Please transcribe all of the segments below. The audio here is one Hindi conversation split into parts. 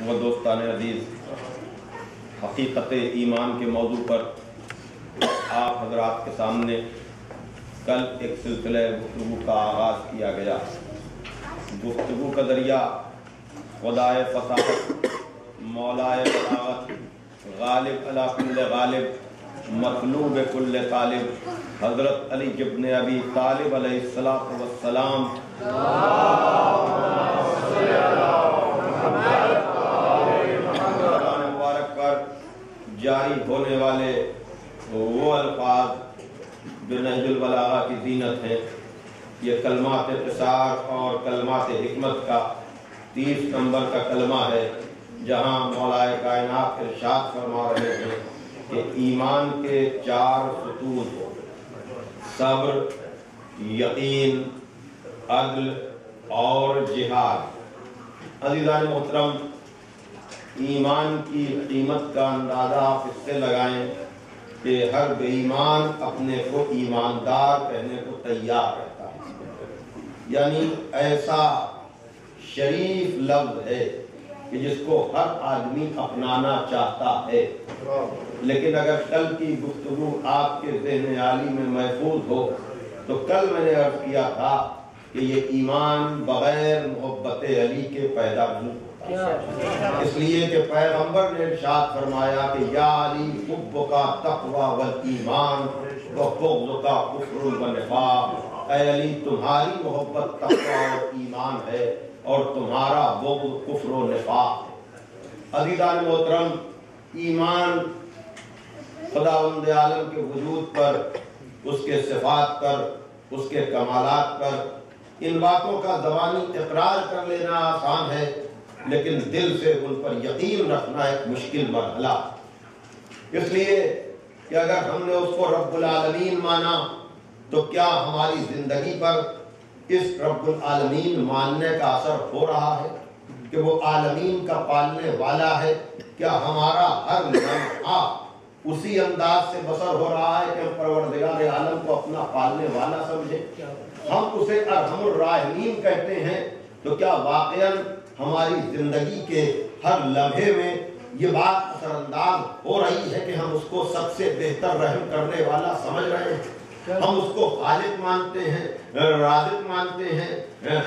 व दोस्तान अज़ीज़, हकीकत ईमान के मौजू पर आप हजरात के सामने कल एक सिलसिले गुफ्तु का आगाज़ किया गया। गुफ्तु का ज़रिया खुदाए फसाहत मौलाए बलावत गालिब अला कुल्ल गालिब मतलूब कुल्ल तालिब, हज़रत अली जबन अबी तालिब अलैहिस्सलाम मुबारक पर जारी होने वाले वो अल्फाज जो नहजुल बलागा की जीनत हैं, ये कलमात प्रसार और कलमात हमत का तीस नंबर का कलमा है, जहाँ मौलाए कायनात इरशाद फरमा रहे हैं कि ईमान के चार सतून सब्र, यकीन, अदल और जिहाद। अजीज़ान मोहतरम ईमान की कीमत का अंदाज़ा आप इससे लगाएँ कि हर बेईमान अपने को ईमानदार कहने को तैयार रहता है। यानी ऐसा शरीफ लफ्ज है कि जिसको हर आदमी अपनाना चाहता है। लेकिन अगर कल की गुफ्तु आपके जहन आली में महफूज हो तो कल मैंने अर्ज़ किया था कि ये ईमान बगैर मोहब्बत अली के पैदा होता इसलिए कि पैगंबर ने इरशाद फरमाया कि या अली, हुब्ब का तकवा वल ईमान व बुग़्ज़ का कुफ्र व निफाक। ऐ अली, तुम्हारी मोहब्बत, तकवा और ईमान है और तुम्हारा बुग़्ज़, कुफ्र व निफाक है। अजीज़ान मोहतरम, ईमान खुदावंद आलम के वजूद पर, उसके सिफात पर, उसके कमालात पर, इन बातों का जबानी इकरार कर लेना आसान है। लेकिन दिल से उन पर यकीन रखना एक मुश्किल मरहला। इसलिए कि अगर हमने उसको रब्बुल आलमीन माना तो क्या हमारी ज़िंदगी पर इस रब्बुल आलमीन मानने का असर हो रहा है? कि वो आलमीन का पालने वाला है? क्या हमारा हर लम्हा उसी अंदाज से बसर हो रहा है कि हम परवरदिगार आलम को अपना पालने वाला समझे? हम उसे अरहमुर्राहिमीन कहते हैं तो क्या वाकया हमारी ज़िंदगी के हर लम्हे में ये बात असरअंदाज हो रही है कि हम उसको सबसे बेहतर रहम करने वाला समझ रहे हैं। हम उसको खालिक मानते हैं राजिक मानते हैं,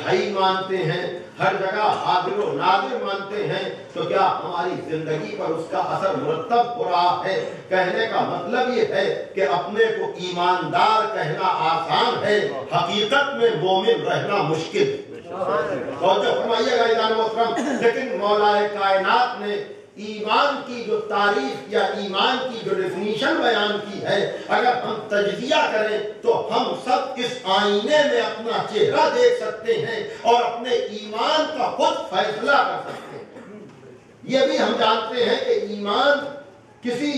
हई मानते हैं, हर जगह हाजिर नाजिर मानते हैं। तो क्या हमारी ज़िंदगी पर उसका असर मुरतब हो रहा है? कहने का मतलब ये है कि अपने को ईमानदार कहना आसान है, हकीकत में मोमिन रहना मुश्किल। लेकिन मौलाए कायनात ने ईमान की जो तारीफ़ या ईमान की जो डेफिनेशन बयान की है। अगर हम तजिया करें तो हम सब इस आईने में अपना चेहरा देख सकते हैं और अपने ईमान का खुद फैसला कर सकते हैं। ये भी हम जानते हैं कि ईमान किसी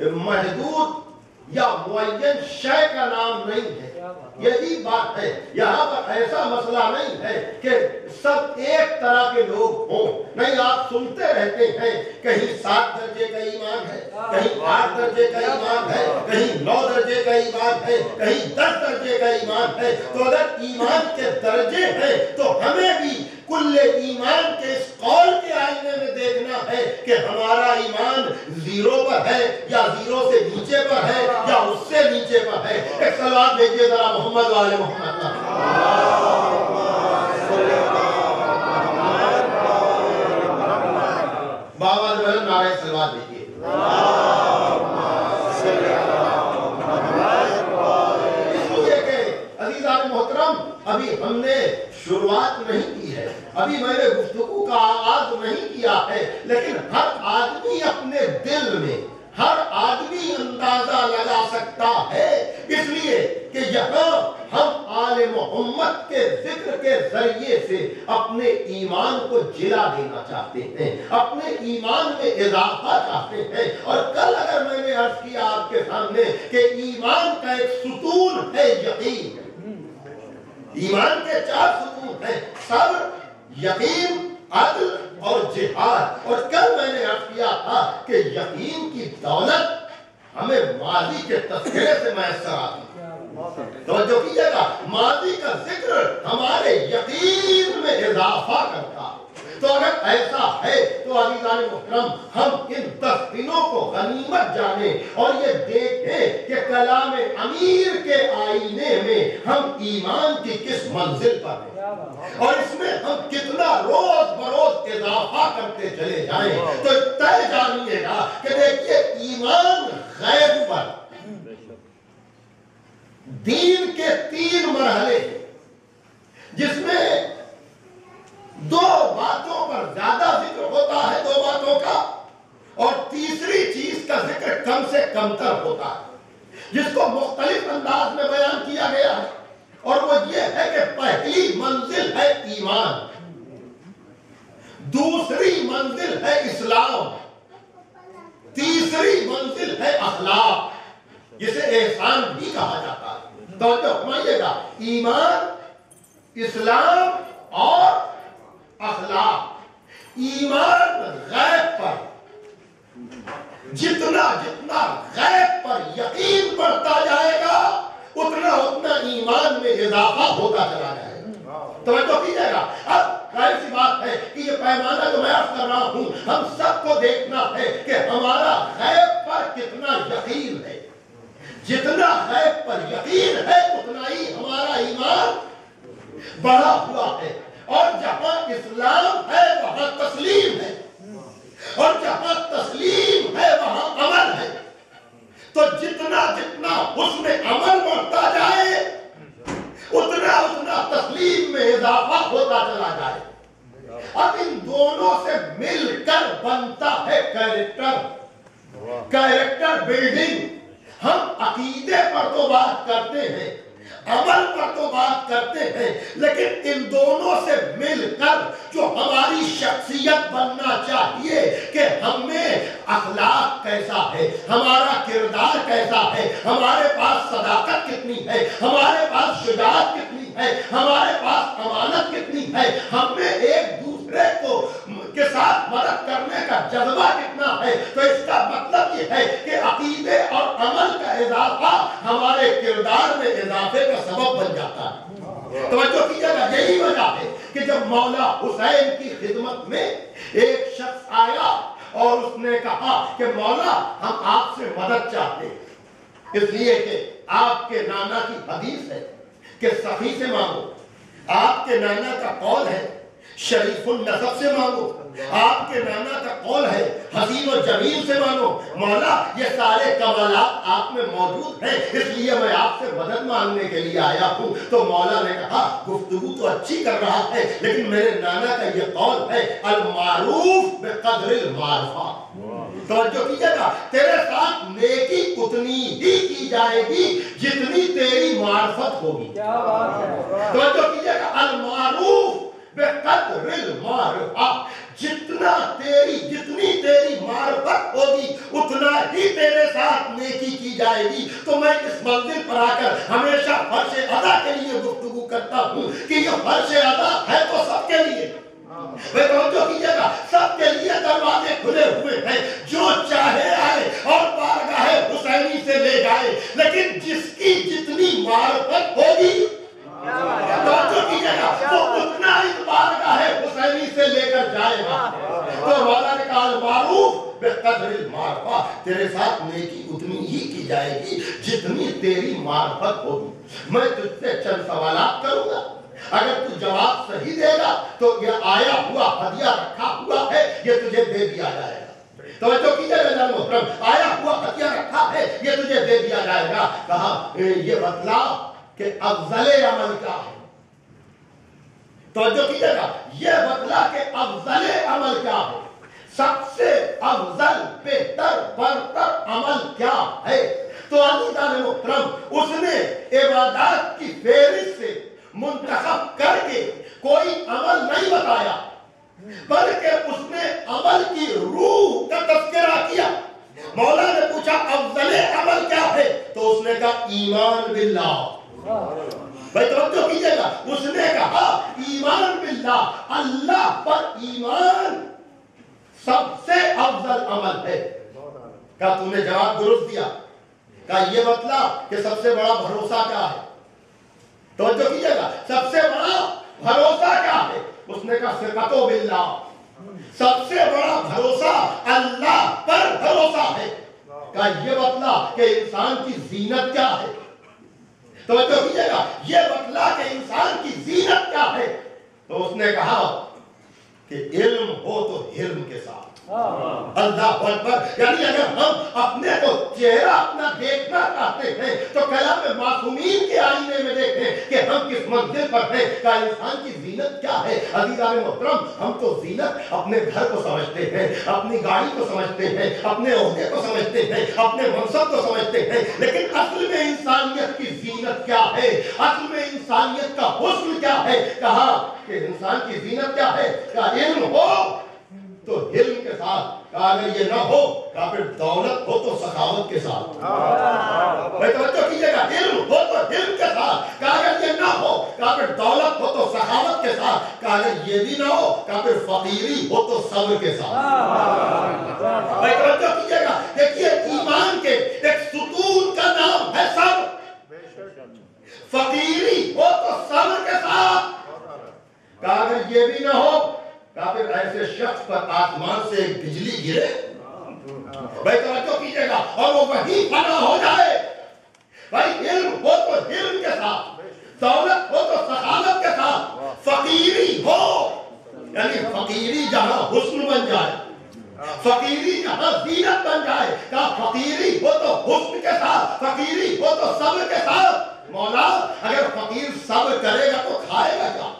महदूद या मुन शय का नाम नहीं है। यही बात है। यहाँ पर ऐसा मसला नहीं है कि सब एक तरह के लोग हों। नहीं, आप सुनते रहते हैं, कहीं सात दर्जे का ईमान है, कहीं आठ दर्जे का ईमान है, कहीं नौ दर्जे का ईमान है, कहीं दस दर्जे का ईमान है। तो अगर ईमान के दर्जे हैं तो हमें भी कुल्ले ईमान के इस कौल के आईने में देखना है कि हमारा ईमान ज़ीरो पर है, या ज़ीरो से नीचे पर है, या उससे नीचे पर है। एक सलाम भेजिए जरा मोहम्मद वाले मोहम्मद बाबा नारे सलवार भेजिए। अभी हमने शुरुआत नहीं अभी मैंने गुफ्तगू का आगाज़ नहीं किया है, लेकिन हर आदमी अपने दिल में, हर आदमी अंदाज़ा लगा सकता है। इसलिए कि यहाँ हम आले मोहम्मद के ज़िक्र के ज़रिए से अपने ईमान को जिला देना चाहते हैं, अपने ईमान में इजाफा चाहते हैं। और कल अगर मैंने अर्ज़ किया आपके सामने कि ईमान का एक सुतून है, यकीन। ईमान के चार सुकून है, सब्र यकीन, अदल और जिहाद। और कल मैंने अर्ज़ किया था कि यकीन की दौलत हमें माजी के तस्करे से मैसर आती तो जो कीजिएगा, माजी का ज़िक्र हमारे यकीन में इजाफा करता तो अगर ऐसा है तो अजीजान मोहतरम हम इन दस दिनों को गनीमत जाने और ये देखें कि कलाम अमीर के आईने में हम ईमान की किस मंजिल पर हैं। और इसमें हम कितना रोज बरोज इजाफा करते चले जाएँ तो तय जानिएगा कि देखिए ईमान गैब पर। दीन के तीन मरहले जिसमें दो बातों पर ज़्यादा ज़िक्र होता है दो बातों का, और तीसरी चीज़ का ज़िक्र कम से कमतर होता है, जिसको मुख्तलिफ़ अंदाज में बयान किया गया है। और वो ये है कि पहली मंजिल है ईमान, दूसरी मंजिल है इस्लाम, तीसरी मंजिल है अखलाक, जिसे एहसान भी कहा जाता है। तो फरमाइएगा ईमान, इस्लाम और अखलाक, ईमान गैब पर। जितना जितना गैब पर यकीन बढ़ता जाएगा, उतना उतना ईमान में इजाफा होता चला जाएगा। तो कीजिएगा। अब ज़ाहिर सी बात है कि ये पैमाना जो मैं कर रहा हूँ, हम सबको देखना है कि हमारा गैब पर कितना यकीन है। जितना गैब पर यकीन है, उतना ही हमारा ईमान बढ़ा हुआ इस्लाम है, वहाँ तस्लीम है। और जहाँ तस्लीम है, वहाँ अमल है। तो जितना जितना उसमें अमल बढ़ता जाए, उतना उतना तस्लीम में इजाफा होता चला जाए। अब इन दोनों से मिलकर बनता है कैरेक्टर कैरेक्टर बिल्डिंग हम अकीदे पर तो बात करते हैं। अमल पर तो बात करते हैं, लेकिन इन दोनों से मिलकर जो हमारी शख्सियत बनना चाहिए कि हमें अखलाक कैसा है, हमारा किरदार कैसा है, हमारे पास सदाकत कितनी है, हमारे पास शुजात कितनी है, हमारे पास अमानत कितनी है, हमें एक दूसरे को के साथ मदद करने का जज्बा कितना है तो इसका मतलब ये है कि अकीदे और अमल का इजाफा हमारे किरदार में इजाफे का सबब बन जाता है। तो यही वजह है कि जब मौला हुसैन की खिदमत में एक शख्स आया और उसने कहा कि, मौला, हम आपसे मदद चाहते हैं। इसलिए कि आपके नाना की हदीस है कि सही से मांगो, आपके नाना का कौल है शरीफुल नसब से मांगो। आपके नाना का कौल है हसीन और ज़मीन से मानो मौला ये सारे कमालात आप में मौजूद हैं इसलिए मैं आपसे मदद मांगने के लिए आया हूँ। तो मौला ने कहा गुफ्तगु तो अच्छी कर रहा है लेकिन मेरे नाना का ये कौल है अल मारूफ बेकदर मारफा। तो कीजिएगा तेरे साथ नेकी उतनी ही की जाएगी जितनी तेरी मार्फत होगी। क्या बात है। तो कीजिएगा अल मारूफ बेकदर मारफा जितना तेरी जितनी तेरी मार्फत होगी, उतना ही तेरे साथ नेकी की जाएगी। तो मैं इस मंजिल पर आकर हमेशा फर्श अदा के लिए गुफ्तगु करता हूँ कि ये फर्श अदा है तो सबके लिए। तो सबके लिए दरवाजे खुले हुए हैं। जो चाहे आए और बारगाह हुसैनी से ले जाए, लेकिन जिसकी जितनी मार्फत होगी तेरे साथ नेकी उतनी ही की जाएगी जितनी तेरी मार्फत होगी मैं तुझसे चंद सवाल करूँगा अगर तू जवाब सही देगा तो ये आया हुआ हदिया रखा हुआ है ये तुझे दे दिया जाएगा। तो जो आया हुआ हदिया रखा है ये तुझे दे दिया जाएगा कहा ये बतला कि अफजल अमल क्या है? तो कीजिएगा यह बदला के अफजल अमल क्या है? सबसे अफजल, बेहतर, बरतर अमल क्या है? तो अलीदान मुहतरम उसने इबादत की फेरिस्त से मुंतखब करके कोई अमल नहीं बताया, बल्कि उसने अमल की रूह का तस्करा किया। मौला ने पूछा, अफजल अमल क्या है? तो उसने कहा, ईमान बिल्लाह। भाई तो कीजिएगा। उसने कहा, ईमान बिल्ला, अल्लाह पर ईमान सबसे अफजल अमल है। क्या तूने जवाब दुरुस्त दिया? का ये मतलब कि सबसे बड़ा भरोसा क्या है? तो जो कीजिएगा। सबसे बड़ा भरोसा क्या है? उसने कहा सिकतो बिल्ला, सबसे बड़ा भरोसा अल्लाह पर भरोसा है। का ये बतला कि इंसान की जीनत क्या है? तो कीजिएगा, ये बतला के इंसान की जीनत क्या है? तो उसने कहा कि इल्म हो तो इल्म के साथ। अल्लाह अकबर यानी अगर हम अपने को चेहरा अपना देखना चाहते हैं तो कलाम मासूमीन के आईने में देखें कि हम किस मंजिल पर हैं का इंसान की जीनत क्या है। अजीजा मोहतरम, हम तो जीनत अपने घर को समझते हैं, अपनी गाड़ी को समझते हैं, अपने ओहदे को समझते हैं, अपने मनसब को समझते हैं, लेकिन असल में इंसानियत की जीनत क्या है? असल में इंसानियत का हुस्न क्या है? कहा कि इंसान की जीनत क्या है? का इल्म हो तो हिल्म के साथ अगर ये ना हो या फिर दौलत हो तो सखावत के साथ। भाई तो कीजिएगा हो तो हिल्म के साथ अगर ये ना हो या फिर दौलत हो तो सखावत के साथ अगर ये भी ना हो या फिर फकीरी हो तो सब्र के साथ। भाई तो कीजिएगा देखिए ईमान के एक सुतून का नाम है सब्र। फकीरी हो तो सब्र के साथ। अगर ये भी ना हो फिर ऐसे शख्स पर आसमान से बिजली गिरे, भाई तो कीजिएगा और वो वही फना हो जाए। भाई इल्म हो तो इल्म के साथ, दौलत हो तो सखावत के साथ, फकीरी हो, यानी फकीरी जहाँ हुस्न बन जाए, फकीरी जहाँ जीनत बन जाए का फकीरी हो तो हुस्न के साथ, फकीरी हो तो सब्र के साथ। मौला, अगर फकीर सब्र करेगा तो खाएगा क्या?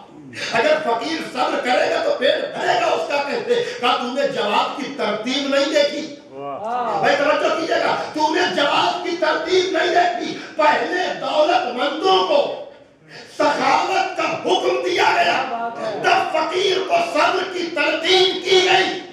अगर फकीर सब्र करेगा तो पेट भरेगा उसका कहते का तूने जवाब की तरतीब नहीं देखी? भाई तवज्जो कीजिएगा तूने जवाब की तरतीब नहीं देखी? पहले दौलतमंदों को सखावत का हुक्म दिया गया तब फकीर को सब्र की तरतीब की गई।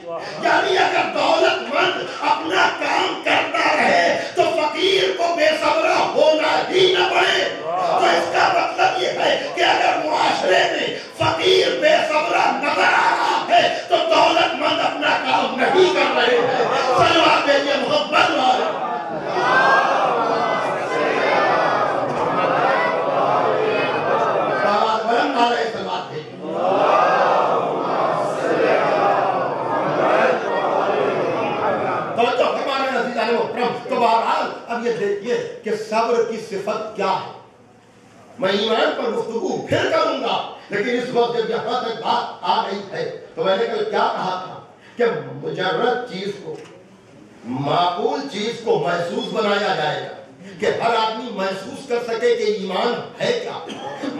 यानी अगर दौलतमंद अपना काम करता रहे तो फकीर को बेसबरा होना ही न पड़े। तो इसका मतलब ये है कि अगर मुआशरे में फकीर बेसबरा नज़र आ रहा है तो दौलतमंद अपना काम नहीं कर रहे। हैं मोहब्बत वाले। बहरहाल, अब ये देखिए कि सब्र की सिफत क्या है। मैं ईमान पर गुफ्तगु फिर करूँगा, लेकिन इस वक्त जब यहाँ तक बात आ गई है तो मैंने कल क्या कहा था कि मुजर्रद चीज़ को, माकूल चीज़ को महसूस बनाया जाएगा, कि हर आदमी महसूस कर सके कि ईमान है क्या।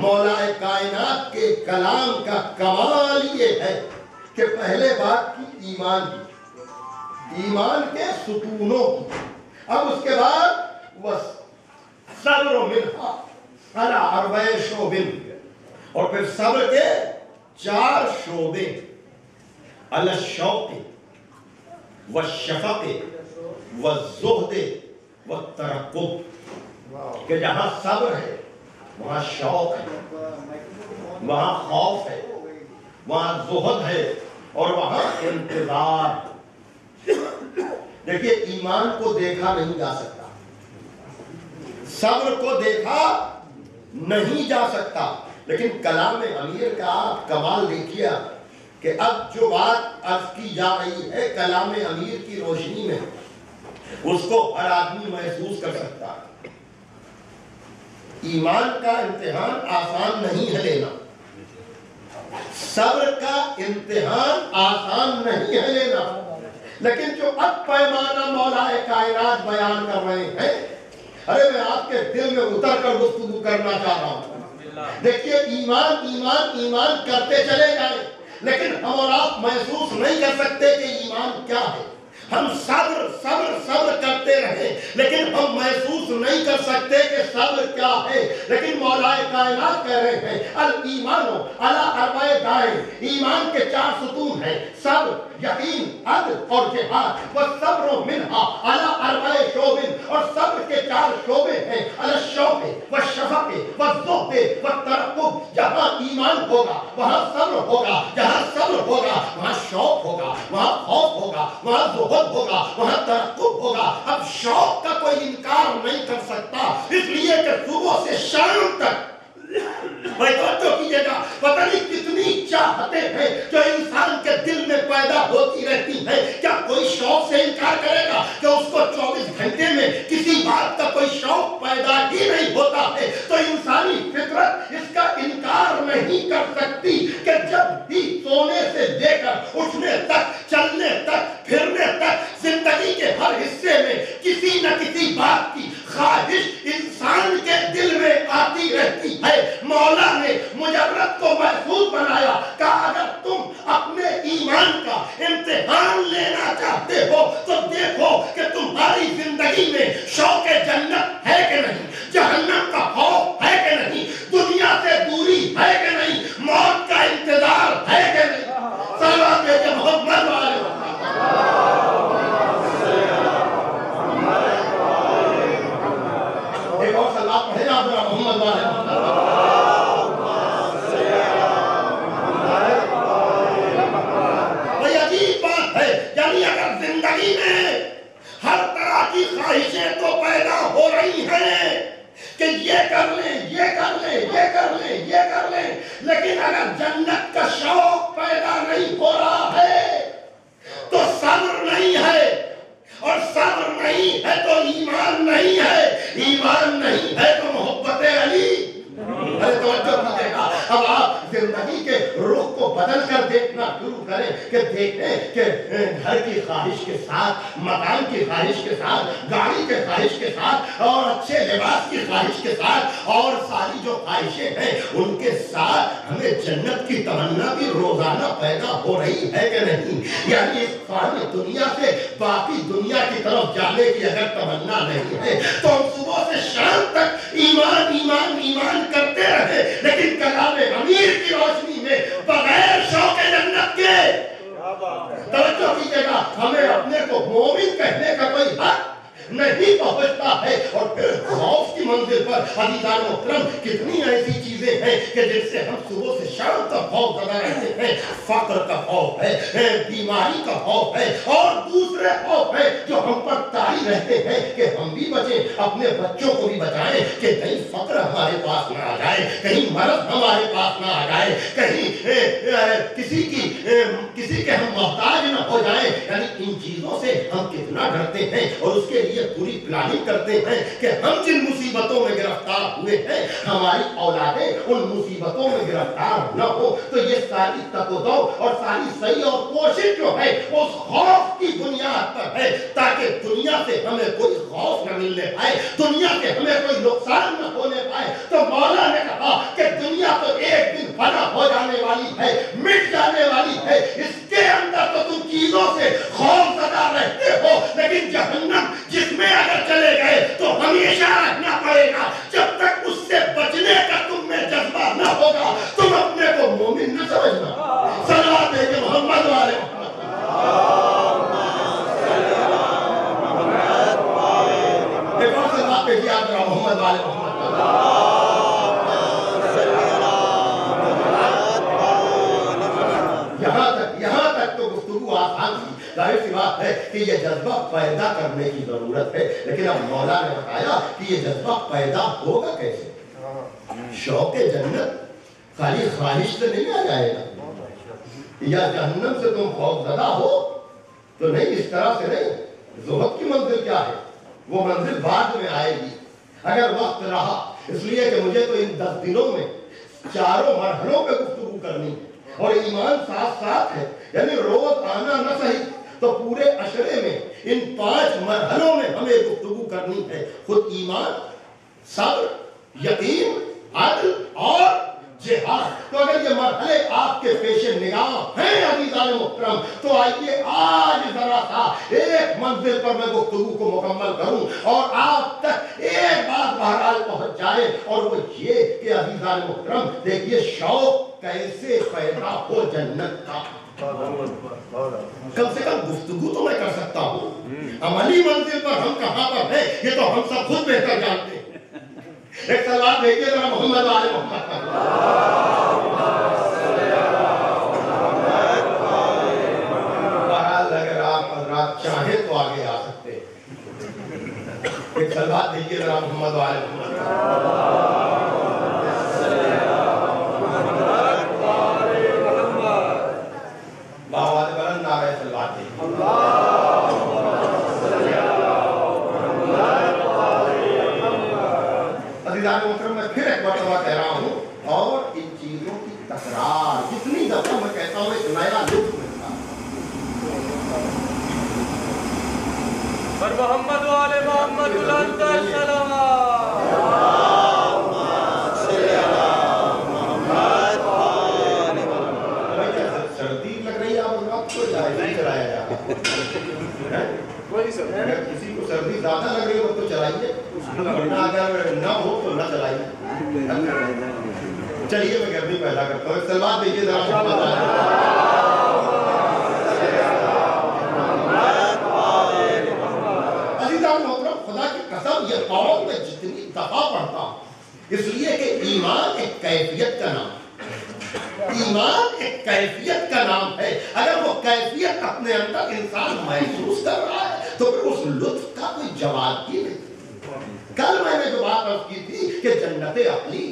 मौला कायनात के कलाम का कमाल ये है कि पहले बात की ईमान ईमान के सुतूनों की। अब उसके बाद वह सब्र मिनहा अला अरबे शोबिन और फिर सब्र के चार शोबे अल शौके व शफके व जोहदे व तरकुब कि जहाँ सब्र है वहाँ शौक है वहाँ खौफ है वहाँ जोहद है और वहाँ इंतज़ार। देखिए, ईमान को देखा नहीं जा सकता। सब्र को देखा नहीं जा सकता। लेकिन कलाम अमीर का आप कमाल देखिए कि अब जो बात अर्ज़ की जा रही है, कलाम अमीर की रोशनी में, उसको हर आदमी महसूस कर सकता है। ईमान का इम्तिहान आसान नहीं है लेना। सब्र का इम्तिहान आसान नहीं है लेना। लेकिन जो अब पैमाना मौला कायनात बयान कर रहे हैं, अरे मैं आपके दिल में उतर कर गुफ्तु करना चाह रहा हूँ। देखिए, ईमान ईमान ईमान करते चले जाए, लेकिन हम और आप महसूस नहीं कर सकते कि ईमान क्या है। हम सब्र सब्र सब्र करते रहे, लेकिन हम महसूस नहीं कर सकते कि सब्र क्या है। लेकिन मौलाए कायनात कह रहे हैं, अल ईमानो अला अरबाए दाए। ईमान के चार सुतून हैं, सब्र। यकीन अदल और जिहाद। व सब्र मिनहा अला अरबाए शोबिन। और सब्र के चार शोबे हैं। अल शौके व शफके व ज़ुहदे व तरक्कुब जहाँ ईमान होगा, वहाँ सब्र होगा। जहाँ सब्र होगा, वहाँ शौक होगा, वहाँ खौफ होगा, वहाँ ज़ुहद होगा, वहाँ तरक्कुब होगा। अब शौक का कोई इनकार नहीं कर सकता। इसलिए कि सुबह से शाम तक भाई तो कीजिएगा पता नहीं कितनी चाहते हैं जो इंसान के दिल में पैदा होती रहती है। क्या कोई शौक से इनकार करेगा कि उसको 24 घंटे में किसी बात का कोई शौक पैदा ही नहीं होता है? तो इंसानी फितरत इसका इनकार नहीं कर सकती कि जब भी सोने से लेकर उठने तक, चलने तक, फिरने तक, ज़िंदगी के हर हिस्से में किसी न किसी बात की ख्वाहिश इंसान के दिल में आती रहती है। मौला ने मुजर्रत को महफूज बनाया। कहा, अगर तुम अपने ईमान का इम्तिहान लेना चाहते हो तो देखो कि तुम्हारी ज़िंदगी में शौक जन्नत है कि नहीं, जहन्नम का खौफ है कि नहीं, दुनिया से दूरी है कि नहीं, मौत का इंतज़ार है कि नहीं। सलवात मोहम्मद वाले एक और सलाह पढ़े आप जरा मोहम्मद वाले भाई अजीब बात है यानी अगर ज़िंदगी में हर तरह की ख्वाहिशें तो पैदा हो रही हैं कि ये कर ले ये कर ले ये कर ले ये कर ले लेकिन अगर जन्नत का शौक पैदा नहीं हो रहा है तो सब्र नहीं है और सब्र नहीं है तो ईमान नहीं है ईमान नहीं है तो मोहब्बत अली अरे तवज्जो कीजिएगा अब आप ज़िंदगी के रुख को बदल कर देखना शुरू करें कि देखें कि घर की ख्वाहिश के साथ मकान की ख्वाहिश के साथ गाड़ी के ख्वाहिश के साथ और अच्छे लिबास की ख्वाहिश के साथ और सारी जो ख्वाहिशें हैं उनके साथ हमें जन्नत की भी रोज़ाना पैदा हो रही है कि नहीं? यानी इस फानी दुनिया से बाकी दुनिया की तरफ़ जाने की अगर तमन्ना नहीं है तो हम सुबह से शाम तक ईमान ईमान ईमान करते रहे। लेकिन कलाम अमीर की रोशनी में बगैर शौक जन्नत के। तवज्जो कीजिएगा हमें अपने को मोमिन कहने का कोई हक नहीं पहुँचता है और फिर खौफ की मंजिल पर अजीजान मोहतरम कितनी ऐसी चीज़ें हैं कि जिनसे हम सुबह से शाम तक खौफ ज़्यादा रहते हैं फक्र का खौफ है बीमारी का खौफ है और दूसरे खौफ है जो हम पर तारी रहते हैं कि हम भी बचे अपने बच्चों को भी बचाएँ कि कहीं फक्र हमारे पास ना आ जाए कहीं मर्द हमारे पास ना आ जाए कहीं ए, ए, किसी की ए, किसी के हम मोहताज ना हो जाए। यानी इन चीज़ों से हम कितना डरते हैं और उसके लिए पूरी प्लानिंग करते हैं कि हम जिन मुसीबतों में गिरफ़्तार हुए हैं। हमारी औलादें उन मुसीबतों में गिरफ़्तार न हो। तो ये सारी तकोदो और सारी सही और कोशिश जो है, उस खौफ की बुनियाद पर है, ताकि दुनिया से हमें कोई खौफ न मिलने पाए, दुनिया से हमें कोई नुकसान न होने पाए। तो मौला ने कहा कि दुनिया तो एक दिन फना हो जाने वाली है, मिट जाने वाली है। इसके अंदर तो तुम चीज़ों से खौफ सदा रहते हो, लेकिन जहन्नम जिसमें अगर चले गए तो हमेशा रहना पड़ेगा जब तक उससे बचने का तुम में जज्बा न होगा, तुम अपने को मोमिन न समझना। सलाह देंगे मोहम्मद वाले। याद मोहम्मद यहाँ तक यहाँ तक तो गुफ्तगू आसान थी। ज़ाहिर सी बात है कि ये जज्बा पैदा करने की ज़रूरत है। लेकिन अब मौला ने बताया कि ये जज्बा पैदा होगा कैसे? शौक जन्नत खाली ख्वाहिश से नहीं आ जाएगा। या जहन्नम से तुम खौफजदा हो तो नहीं इस तरह से नहीं। जुहद की मंजिल क्या है? वो मंजिल बाद में आएगी। अगर वक्त रहा इसलिए कि मुझे तो इन दस दिनों में चारों मरहलों पे गुफ्तगू करनी है। और ईमान साथ साथ है यानी रोज आना न सही। तो पूरे अशरे में, इन पाँच मरहलों में हमें गुफ्तगू करनी है। खुद ईमान, सब्र, यकीन, अदल और जिहाद। तो अगर ये मरहले आपके पेशे निगाह हैं अजीजान मुहतरम तो आइए आज जरा सा एक मंजिल पर मैं गुफ्तगू को मुकम्मल करूँ और आप तक एक बात बहरहाल पहुँच जाए, और वो ये कि अजीजान मुहतरम देखिए शौक कैसे पैदा हो जन्नत का। कम से कम गुफ्तगू तो मैं कर सकता हूँ। अमली मंजिल पर हम कहाँ पर हैं ये तो हम सब खुद बेहतर जानते हैं। एक सलाह देखिए जरा मोहम्मद वाले मोहम्मद का। अगर आप हजरात चाहें तो आगे आ सकते हैं। एक सलाह देखिए जरा मोहम्मद वाले मोहम्मद का अधिदार मोहतरम मैं मरतबा कह रहा हूँ और इन चीज़ों की तकरार जितनी दफ़ा मैं कहता हूँ एक नया लुत्फ मिलता है। पर मोहम्मद वाले मोहम्मद सलाम भाई क्या सर्दी लग रही है आप आपको नहीं चलाया जा रहा। है? अगर किसी को सर्दी ज़्यादा लग रही हो तो चलाइए। न हो तो न चलाइए चलिए मैं गर्मी पैदा करता हूँ सलमान देखिए खुदा जितनी दफ़ा पढ़ता इसलिए कि ईमान एक कैफियत का नाम ईमान एक कैफियत का नाम है, अगर वो कैफियत अपने अंदर इंसान महसूस कर रहा है तो फिर उस लुत्फ का कोई जवाब ही नहीं। कल मैंने जो बात अर्ज़ की थी कि जन्नत अकली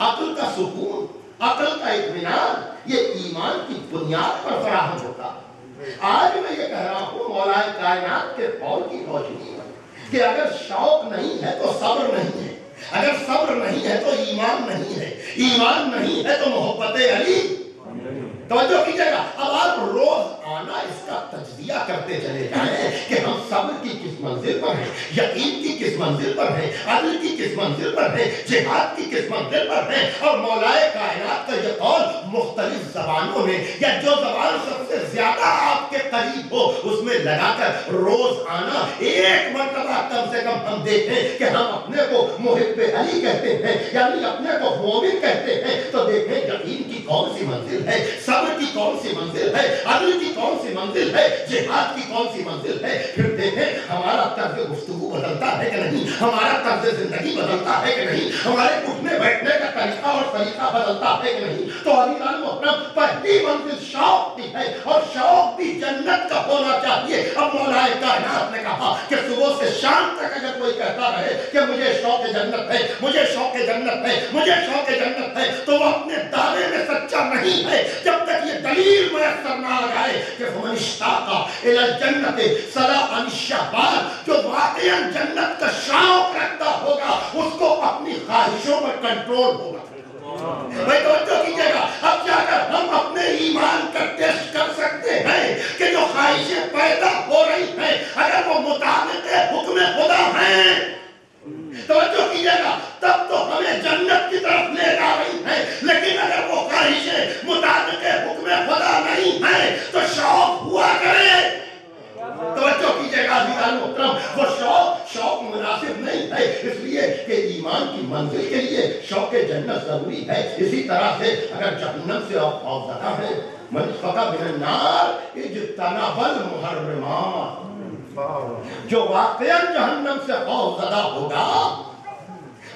अकल का सुकून अकल का इत्मीनान ये ईमान की बुनियाद पर फराहम होता आज मैं ये कह रहा हूँ मौलाए कायनात के कौल की रोशनी में कि अगर शौक नहीं है तो सब्र नहीं है। अगर सब्र नहीं है तो ईमान नहीं है। ईमान नहीं है तो मोहब्बत अली। तवज्जो कीजिएगा। अब आप रोज आना इसका तजदिया करते चले जाएँ कि हम सब्र की किस मंजिल पर हैं? यकीन की किस मंजिल पर हैं? अदल की किस मंजिल पर हैं? जिहाद की किस मंजिल पर हैं? और मौलाए कायनात का ये कौल मुख्तलिफ़ जबानों में, या जो जबान सबसे ज़्यादा आपके करीब हो, उसमें लगाकर रोज आना एक मरतबा कम से कम हम देखें कि हम अपने को मुहिब अली कहते हैं, यानी अपने को मोमिन कहते हैं। तो देखें, यकीन की कौन सी मंजिल है? सब्र की कौन सी मंजिल है? अदल की कौन सी मंजिल है? जिहाद की कौन सी मंजिल है? फिर देखें, हमारा तर्ज गुफ्तु बदलता है कि नहीं? हमारा तर्ज ज़िंदगी बदलता है कि नहीं? हमारे उठने बैठने का तरीका और तरीका बदलता है कि नहीं तो अभी मोहतरम पहली मंजिल शौक की है और शौक भी जन्नत का होना चाहिए अब मौलाए कायनात ने कहा कि सुबह से शाम तक अगर कोई कहता रहे कि मुझे शौक जन्नत है मुझे शौक जन्नत है मुझे शौक जन्नत है तो वो अपने दावे में सच्चा नहीं है। जब तक ये दलील मैसर ना कि फमनिश्ता का इला जन्नत सदा अनिशाबाद जो वाकई जन्नत का शौक रखता होगा, उसको अपनी ख्वाहिशों पर कंट्रोल होगा भाई तवज्जो कीजिएगा अब जाकर हम अपने ईमान का टेस्ट कर सकते हैं कि जो ख्वाहिशें पैदा हो रही हैं, अगर वो मुताबिक हुक्म खुदा हैं। तवज्जो कीजिएगा तब तो हमें जन्नत की तरफ़ ले जा रही है, लेकिन अगर वो ख्वाहिशें मुताबिक हुक्म खुदा नहीं है तो शौक हुआ करे। तवज्जो कीजिएगा अजीजान वो शौक शौक मुनासिब नहीं है, इसलिए कि ईमान की मंजिल के लिए शौक जन्नत ज़रूरी है। इसी तरह से अगर जहन्नम से आप खौफजदा है मन फका बिन नार जो वाकई जहन्नम से खौफजदा होगा,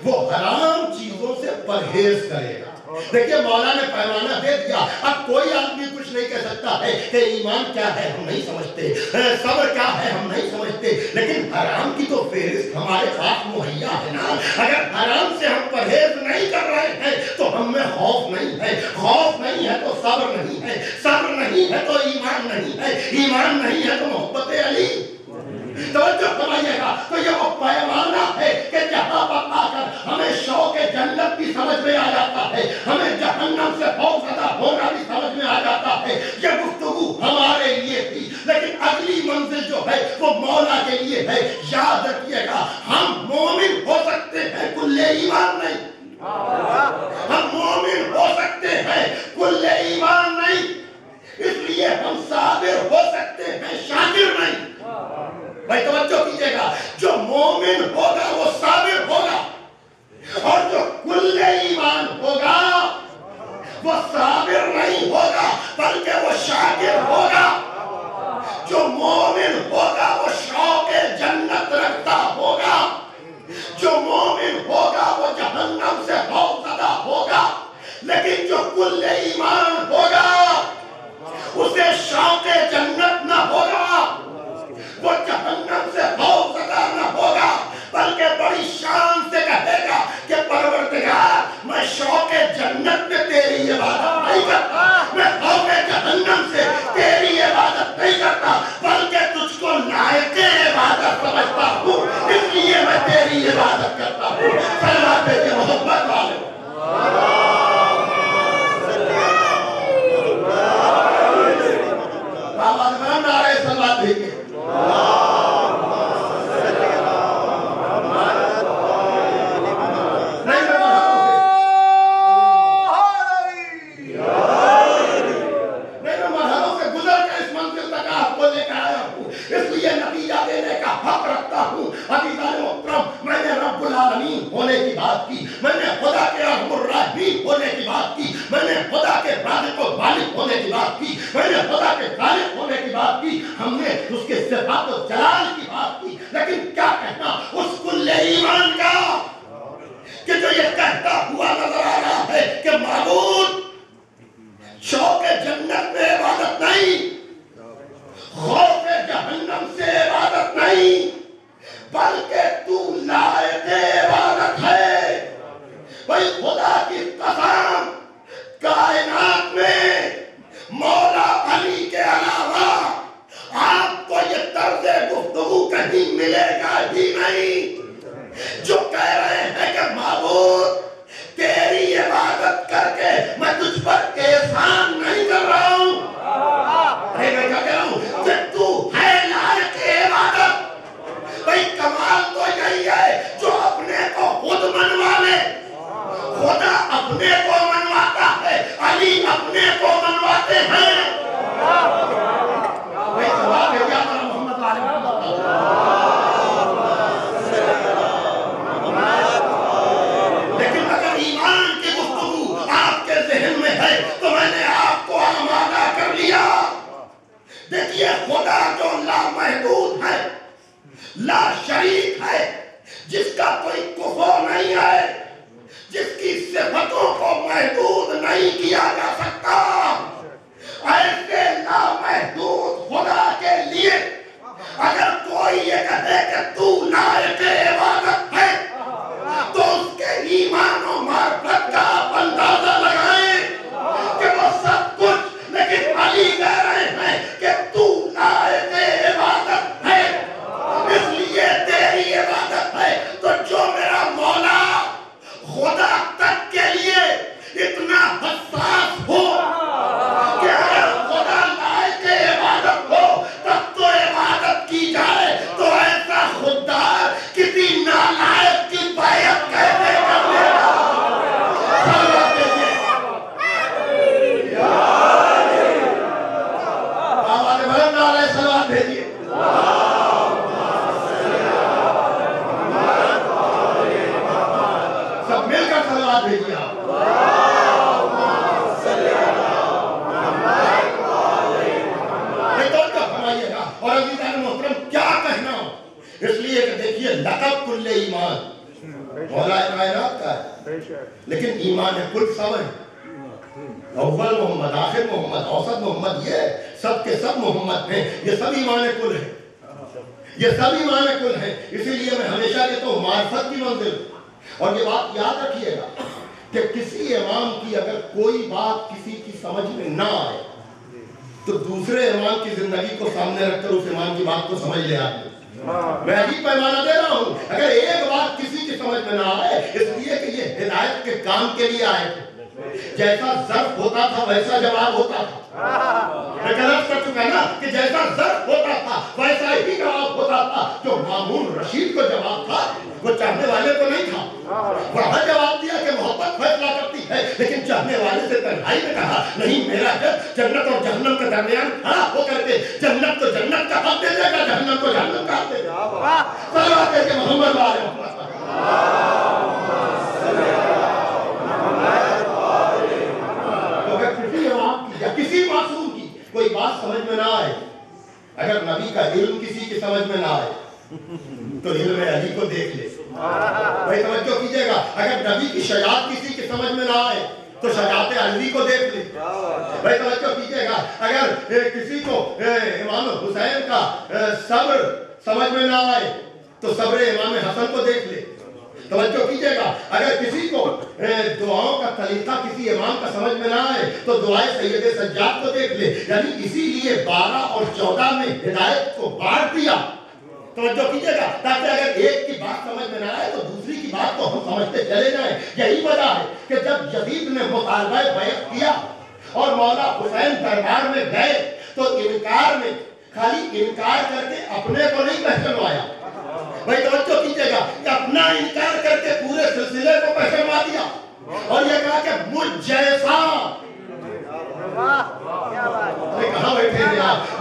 वो हराम चीज़ों से परहेज करेगा। देखिए मौला ने पैमाना दे दिया अब कोई आदमी कुछ नहीं कह सकता है कि ईमान क्या है, हम नहीं समझते। सब्र क्या है, हम नहीं समझते। लेकिन हराम की तो फेरिस्त हमारे पास मुहैया है ना। अगर हराम से हम परहेज नहीं कर रहे हैं तो हम में खौफ नहीं है। खौफ नहीं है तो सब्र नहीं है। सब्र नहीं है तो ईमान नहीं है। ईमान नहीं है तो मोहब्बत अली। तवज्जो फरमाइएगा। तो ये वो पैमाना है हमें शौक जन्नत भी समझ में आ जाता है। हमें जहन्नम से खौफजदा होना भी समझ में आ जाता है। ये गुफ्तगू हमारे लिए थी, लेकिन अगली मंजिल जो है, वो मौला के लिए है। याद रखिएगा, हम मोमिन हो सकते हैं, कुल्ले ईमान नहीं। हम मोमिन हो सकते हैं, कुल्ले ईमान नहीं। इसलिए हम साबिर हो सकते हैं, शाकिर नहीं। भाई, तवज्जो कीजिएगा, जो मोमिन होगा, वो साबिर होगा। और जो कुल्ले ईमान होगा, वो साबिर नहीं होगा, बल्कि वो शाकिर होगा। जो मोमिन होगा, वो शौक जन्नत रखता होगा। जो मोमिन होगा, वो जहन्नम से खौफजदा होगा। लेकिन जो कुल्ले ईमान होगा, उसे शौक जन्नत ना होगा। परवरदिगार मैं शौक जन्नत में तेरी इबादत नहीं करता। मैं शौक जहन्नम से तेरी इबादत नहीं करता, बल्कि तुझको नायक इबादत समझता हूँ। इसलिए मैं तेरी इबादत करता हूँ। सलवा पे मोहब्बत वाले। ईमान है कुल है। अव्वल मोहम्मद, आखिर मोहम्मद, औसत मोहम्मद, ये सब के सब मोहम्मद हैं। ये सब ईमान कुल है। ये सब ईमान कुल है। इसीलिए मैं हमेशा कहता हूँ, मार्फत की मंजिल। और ये बात याद रखिएगा कि किसी इमाम की अगर कोई बात किसी की समझ में ना आए तो दूसरे इमाम की ज़िंदगी को सामने रखकर उस इमाम की बात को समझ ले आते मैं अजीब पैमाना दे रहा हूँ। अगर एक बात किसी की समझ में ना आए इसलिए कि ये हिदायत के काम के लिए आए थे। जैसा जर्फ होता था वैसा जवाब होता था। मैं गलत कर चुका ना कि जैसा जर्फ होता था वैसा ही जवाब होता था जो मामून रशीद को जवाब था। वो चाहने वाले को नहीं था। वहाँ जवाब दिया कि मोहब्बत फैसला करती है, लेकिन चाहने वाले से तन्हाई में कहा, नहीं, मेरा जब जन्नत और जहन्नम के दरमियान खड़ा होकर के जन्नत को जन्नत का हक दे देगा, जहन्नम को जहन्नम का हक दे देगा। सलवात है मोहम्मद वाले तो की की कोई बात समझ में ना आए, अगर नबी का इल्म किसी की समझ में ना आए तो इल्म अली को देख ले। भाई तवज्जो कीजिएगा। अगर नबी की शजात किसी की समझ में ना आए तो शजात अली को देख ले। भाई तवज्जो कीजिएगा। अगर ए, किसी को ए, इमाम हुसैन का सब्र समझ में ना आए तो सब्र इमाम हसन को देख ले। तवज्जो कीजिएगा। अगर किसी को दुआओं का तरीका किसी इमाम का समझ में ना आए तो दुआए सैयद सज्जाद को देख ले। यानी इसीलिए बारह और चौदह में हिदायत को बांट दिया। तवज्जो कीजिएगा ताकि अगर एक की बात समझ में ना आए तो दूसरी की बात को हम समझते चले जाए। यही वजह है कि जब यजीद ने मुतालबा बैत किया और मौला हुसैन दरबार में गए तो इनकार में खाली इनकार करके अपने को नहीं पहचानवाया। भाई तवज्जो कीजिएगा कि अपना इनकार करके पूरे सिलसिले को पहचानवा दिया। और ये कहा कि मुझ जैसा कहाँ बैठे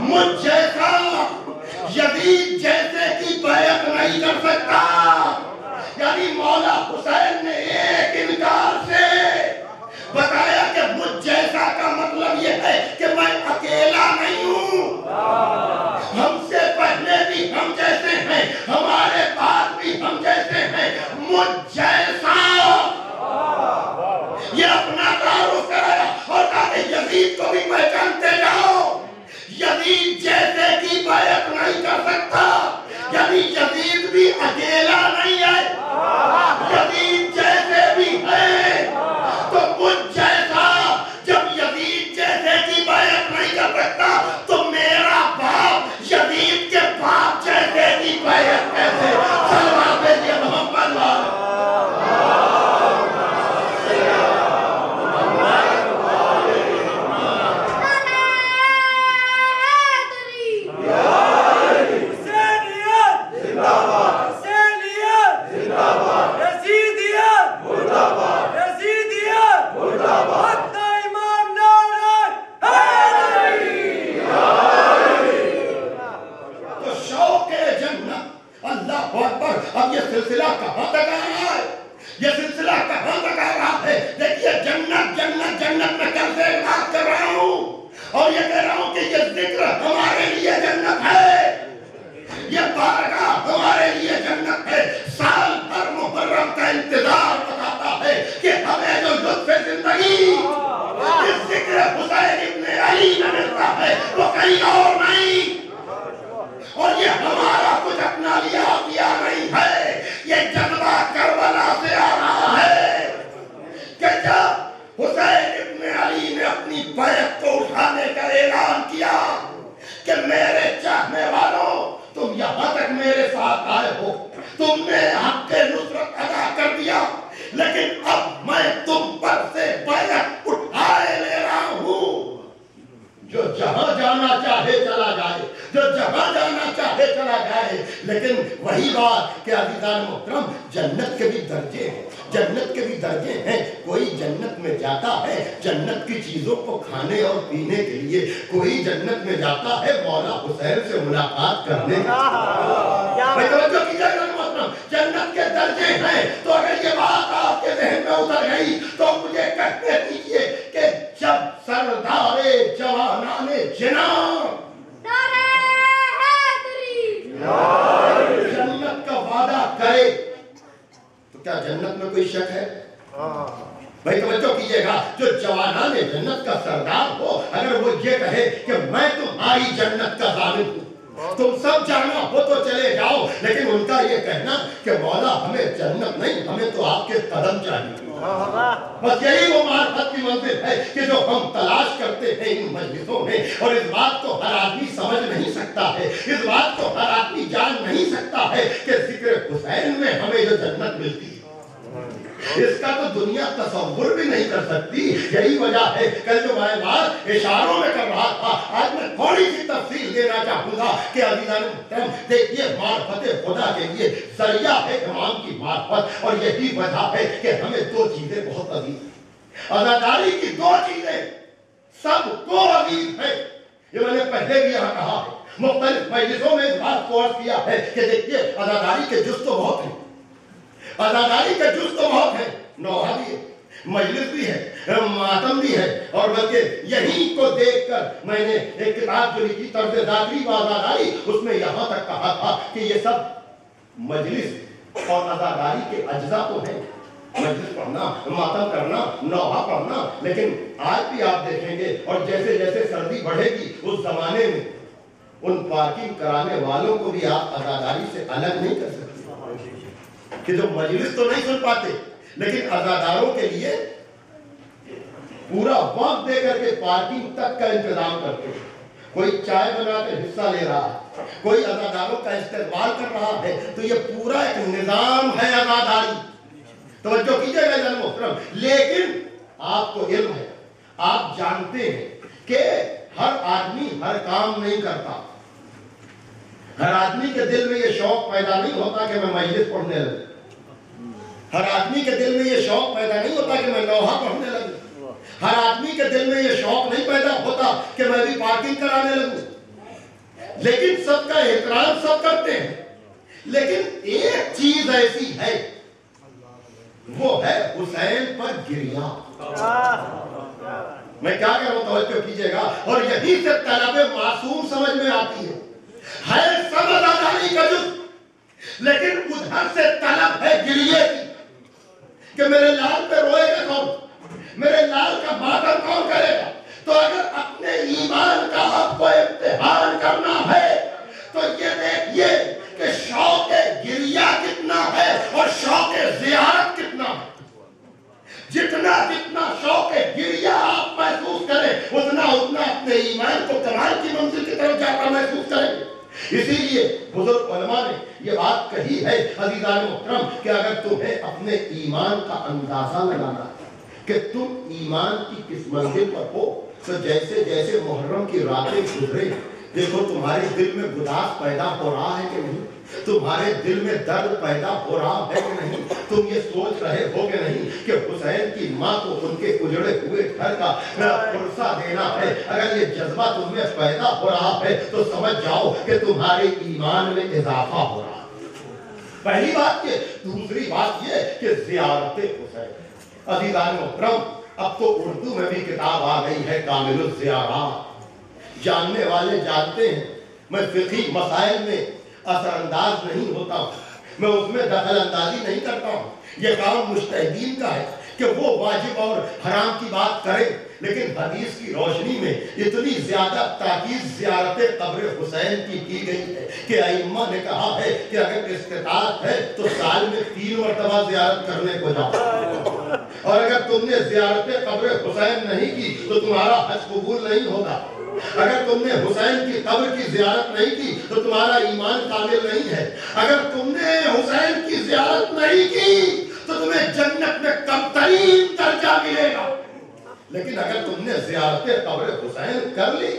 मुझ जैसा यदि जैसे की बैत नहीं कर सकता, यानी मौला हुसैन ने एक इनकार से बताया कि मुझ जैसा का मतलब यह है कि मैं अकेला नहीं हूँ। हमसे पहले भी हम जैसे हैं, हमारे बाद भी हम जैसे हैं, मुझ जैसा। ये अपना तारुफ कराया और कहा कि यजीद को भी पहचानते जाओ। यजीद जैसे की बैत नहीं कर सकता, यदि यजीद भी अकेला नहीं है, यदि जैसे भी है तो कुछ जैसा जाता है मौला हुसैन से मुलाकात करने भाई तवज्जो कीजिएगा मोहतरम जन्नत के दर्जे हैं तो अगर ये बात आपके जहन में उतर गई तो मुझे कहते दीजिए कि जब सरदारे जवानाने जिना। जन्नत का वादा करे तो क्या जन्नत में कोई शक है? भाई तवज्जो कीजिएगा जो जवानाने जन्नत का सरदार हो अगर वो ये कहे कि मैं तुम्हारी जन्नत का जालिम हूँ सब जाना हो तो चले जाओ। लेकिन उनका ये कहना कि मौला, हमें जन्नत नहीं, हमें तो आपके कदम चाहिए। बस यही वो मार्फत की मंजिल है कि जो हम तलाश करते हैं इन मस्जिदों में, और इस बात को हर आदमी समझ नहीं सकता है। इस बात को हर आदमी जान नहीं सकता है कि ज़िक्र हुसैन में हमें जो जन्नत मिलती है। इसका तो दुनिया तस्वुर भी नहीं कर सकती। यही वजह है, कल जो मैं बात इशारों में कर रहा था, आज मैं थोड़ी सी तफसील देना चाहूँगा कि अजीजान देखिए, मार्फत खुदा के लिए ज़रिया है इमाम की मार्फत, और यही वजह है कि हमें दो चीज़ें बहुत अज़ीज़ हैं। अजादारी की दो चीज़ें सबको अज़ीज़ है। ये मैंने पहले भी यहाँ कहा मुख्तलिफ़ मजलिसों में इस बात को अर्ज़ किया है कि देखिए अजादारी के जुज तो बहुत हैं। आजादारी का जुज तो बहुत है नौहा भी है, मजलिस भी है, मातम भी है, और बल्कि यही को देखकर मैंने एक किताब जो लिखी, तर्ज आजादारी उसमें यहाँ तक कहा था कि ये सब मजलिस और आजादारी के अज्जा तो हैं। मजलिस पढ़ना, मातम करना, नौहा पढ़ना, लेकिन आज भी आप देखेंगे, और जैसे जैसे सर्दी बढ़ेगी, उस जमाने में उन पार्किंग कराने वालों को भी आप आजादारी से अलग नहीं कर सकते। कि जो मजलिस तो नहीं सुन पाते, लेकिन अजादारों के लिए पूरा वक्त दे करके पार्किंग तक का इंतज़ाम करते हैं। कोई चाय बनाकर हिस्सा ले रहा है, कोई अजादारों का इस्तेमाल कर रहा है तो ये पूरा एक निज़ाम है अजादारी। तो कीजिएगा मोहतरम। लेकिन आपको इल्म है, आप जानते हैं कि हर आदमी हर काम नहीं करता। हर आदमी के दिल में ये शौक पैदा नहीं होता कि मैं मस्जिद पढ़ने लगूं। हर आदमी के दिल में ये शौक पैदा नहीं होता कि मैं लोहा पढ़ने लगूं। हर आदमी के दिल में ये शौक नहीं पैदा होता कि मैं भी पार्किंग कराने लगूं। लेकिन सबका एहतराम सब करते हैं। लेकिन एक चीज़ ऐसी है वो है हुसैन पर गिरिया। मैं क्या कह रहा हूँ तवज्जो कीजिएगा। और यही से तलब मासूम समझ में आती है। है सब अदादारी का जुज लेकिन उधर से तलब है गिरिए कि मेरे लाल पे रोएगा कौन? मेरे लाल का मातम कौन करेगा? तो अगर अपने ईमान का आपको इम्तिहान करना है तो ये देखिए कि शौक गिरिया कितना है और शौक जियारत कितना है। जितना जितना शौक गिरिया आप महसूस करें, उतना उतना अपने ईमान को कमाल की मंजिल की तरफ़ जाकर महसूस करेंगे। इसीलिए बुज़ुर्ग ने ये बात कही है अजीजान मुहतरम कि अगर तुम्हें अपने ईमान का अंदाज़ा लगाना कि तुम ईमान की किस मंजिल पर हो तो जैसे जैसे मुहर्रम की रातें गुजरे देखो, तुम्हारे दिल में गुदास पैदा हो रहा है कि नहीं? तुम्हारे दिल में दर्द पैदा हो रहा है कि नहीं? तुम ये सोच रहे हो कि नहीं कि हुसैन की माँ को उनके उजड़े हुए घर का पुरसा देना है? अगर ये जज्बा तुम्हें पैदा हो रहा है तो समझ जाओ कि तुम्हारे ईमान में इजाफा हो रहा है। पहली बात ये, दूसरी बात ये कि जियारत हुसैन। अजीजान मुहतरम अब तो उर्दू में भी किताब आ गई है कामिल जियारात। जानने वाले जानते हैं। मैं फिकी मसाइल में असरअंदाज नहीं होता हूँ। मैं उसमें दखल अंदाजी नहीं करता हूँ। यह काम मुश्तदीन का है कि वो वाजिब और हराम की बात करें। लेकिन हदीस की रोशनी में इतनी ज़्यादा ताकीद जियारत कब्र हुसैन की की गई है कि अइम्मा ने कहा है कि अगर इस्तात है तो साल में तीन मरतबा जियारत करने को जाओ। और अगर तुमने जियारत कब्र हुसैन नहीं की तो तुम्हारा हज कबूल नहीं होगा। अगर तुमने हुसैन की कब्र की जियारत नहीं की तो तुम्हारा ईमान कामिल नहीं है। अगर तुमने हुसैन की जियारत नहीं की तो तुम्हें जन्नत में कब तरीन दर्जा मिलेगा। लेकिन अगर तुमने जियारत कब्र हुसैन कर ली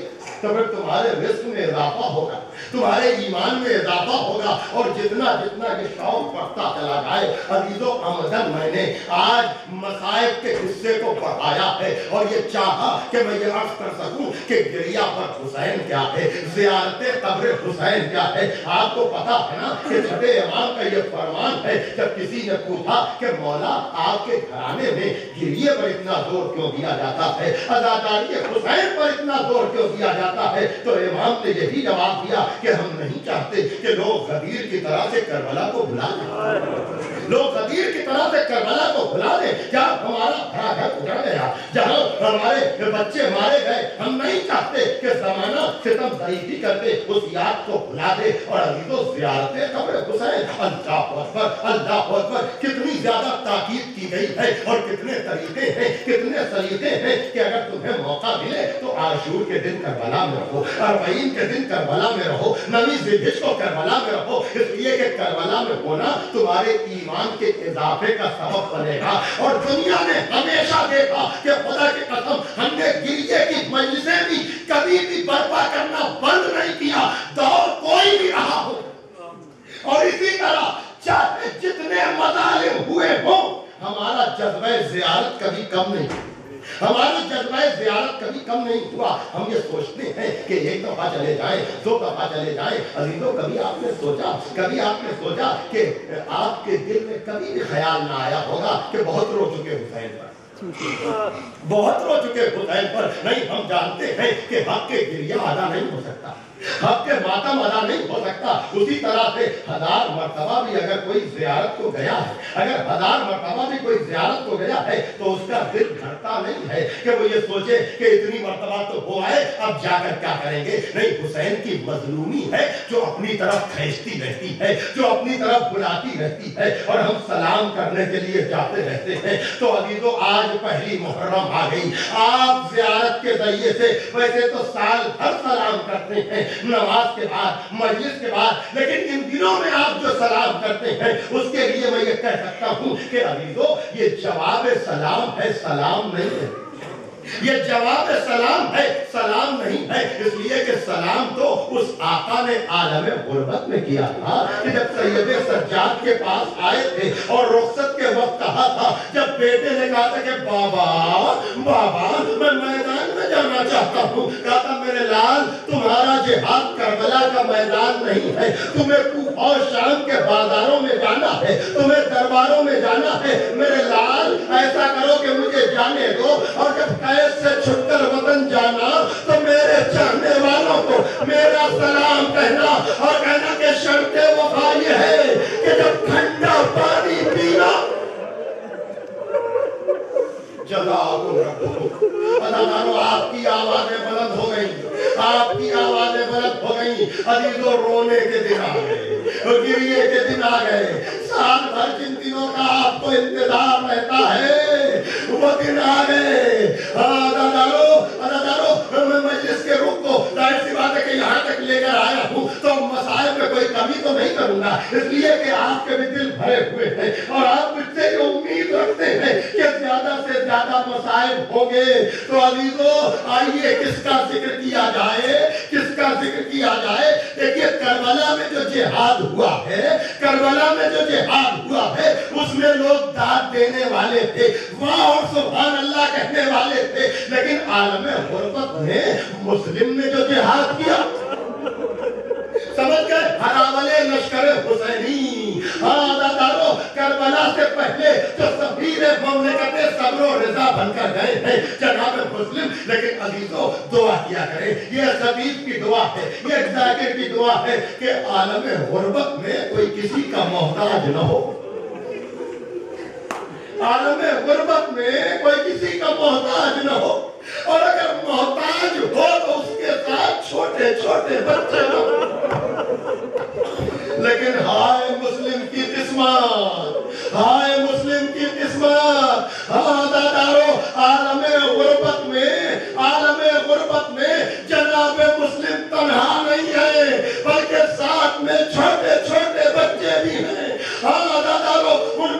तो फिर तुम्हारे रिस्क में इजाफा होगा, तुम्हारे ईमान में इजाफा होगा, और जितना जितना ये शौक बढ़ता चला जाए, अजीजो आमदन मैंने आज मसाइब के हिस्से को बढ़ाया है, और ये चाहा कि मैं ये अर्ज़ कर सकूँ कि गिरिया पर हुसैन क्या है, जियारत कब्र हुसैन क्या है। आपको पता है ना कि छठे इमाम का ये फरमान है, जब किसी ने पूछा कि मौला, आपके घराने में गिरिए पर इतना ज़ोर क्यों दिया जाता है? अदादारी हुसैन पर इतना ज़ोर क्यों दिया जाता जाता है तो इमाम ने यही जवाब दिया कि हम नहीं चाहते कि लोग गदीर की तरह से करबला को भुला दें लोग गदीर की तरह से करबला को भुला दे क्या हमारा भरा घर उजड़ गया, जहाँ हमारे बच्चे मारे गए, हम नहीं चाहते कि जमाना सितम जहीदी करते उस याद को भुला दे और अजीजो जियारत कब्र हुसैन अल्लाह अकबर अल्लाह अकबर, कितनी ज़्यादा ताकीद की गई है और कितने तरीके हैं, कितने सलीके हैं कि अगर तुम्हें मौका मिले तो आशूर के दिन करबला में रहो, अरबईन के दिन करबला में रहो नवी जिल्हिज को करबला में रहो, इसलिए कि करबला में होना तुम्हारे ईमान के इजाफे का सबब बनेगा और दुनिया ने हमेशा देखा कि खुदा की कसम, हमने गिरिए की मजलिसें भी कभी भी बर्पा करना बंद नहीं किया, दौर कोई भी रहा हो। और इसी तरह चाहे जितने मजालिम हुए हो, हमारा जज्बे जियारत कभी कम नहीं। हमारा जज्बा जियारत कभी कम नहीं हुआ। हम ये सोचते हैं कि एक दफ़ा चले जाए, दो दफ़ा चले जाए। अजीजों, कभी आपने सोचा, कभी आपने सोचा कि आपके दिल में कभी भी ख्याल ना आया होगा कि बहुत रो चुके हुसैन पर? बहुत रो चुके हुसैन पर। नहीं, हम जानते हैं कि हक के गिरिया अदा नहीं हो सकता। हक के मातम अदा नहीं हो सकता। उसी तरह से हज़ार मरतबा भी अगर कोई जियारत को गया है, अगर हज़ार मरतबा भी कोई जियारत को गया है तो उसका दिल घटता नहीं है कि वो ये सोचे कि इतनी मरतबा तो हो आए, अब जाकर क्या करेंगे? नहीं, हुसैन की मजलूमी है जो अपनी तरफ़ खींचती रहती है, जो अपनी तरफ़ बुलाती रहती है और हम सलाम करने के लिए जाते रहते हैं। तो अभी तो आज पहली मुहर्रम आ गई। आप जियारत के ज़रिए से वैसे तो साल भर सलाम करते हैं नमाज़ के बाद, मजलिस के बाद, लेकिन इन दिनों में आप जो सलाम करते हैं, उसके लिए मैं ये कह सकता हूँ कि अजीजो ये जवाब सलाम है, सलाम नहीं है। ये जवाब सलाम है, सलाम नहीं है। इसलिए कि सलाम तो उस आका ने आलम गुर्बत में किया था कि जब सैयद सज्जाद के पास आए थे और रुखसत के वक्त कहा था, जब बेटे ने कहा था कि, बाबा बाबा, मैं मैदान में जाना चाहता हूँ। कहा था, मेरे लाल, तुम्हारा जिहाद करबला का मैदान नहीं है। तुम्हें और शाम के बाजारों में जाना है, तुम्हें दरबारों में जाना है। मेरे लाल, ऐसा करो कि मुझे जाने दो और जब कैद से छुटकर वतन जाना तो मेरे चाहने वालों को मेरा सलाम कहना और कहना कि शर्त वफा ये है कि जब ठंडा पानी पीना रब्बुकुम आपकी आवाज़ें बुलंद हो गई, आपकी आवाज़ें बुलंद हो गई, अजीजों रोने के दिन आ गए, गिरिए के दिन आ गए। साल भर जिन दिनों का आपको इंतज़ार रहता है, वो दिन आ गए। लेकर आया हूँ तो मसाइल में कोई कमी तो नहीं करूँगा। इसलिए कि आपके भी दिल भरे हुए हैं और आप मुझसे उम्मीद रखते हैं कि ज़्यादा से ज़्यादा मसाइल होंगे। तो अजीजो आइए, किसका ज़िक्र किया जाए? किसका ज़िक्र किया जाए? देखिए, करबला में जो जिहाद हुआ है, करबला में जो जिहाद हुआ है, उसमें लोग दाद देने वाले थे। वाह, और सुभान अल्लाह कहने वाले थे। लेकिन आलम गुरबत में मुस्लिम ने जो जिहाद किया समझ गए हरावले लश्कर हुसैनी। हाँ दादारो करबला से पहले जो सबीर ममलिकत सब्र रिजा बनकर गए हैं जनाब मुस्लिम, लेकिन अजीजों, दुआ किया करें। ये सबीर की दुआ है, ये जाकिर की दुआ है कि आलम गुरबत में कोई किसी का मोहताज न हो। आलम गुरबत में कोई किसी का मोहताज न हो। और अगर मोहताज हो तो उसके साथ छोटे छोटे बच्चे न हो। लेकिन हाय मुस्लिम की किस्मत, हाय मुस्लिम की किस्मत हाँ दादारो, आलम गुरबत में, आलम गुरबत में जनाब मुस्लिम तनहा नहीं है, बल्कि